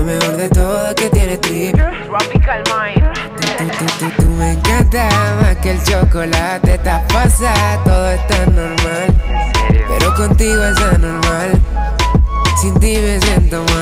lo mejor de todo que tiene trip. Tropical Mind. Tú, tú, tú, tú me encanta más que el chocolate. Estás pasa, todo está normal. Pero contigo es anormal. Sin ti me siento mal.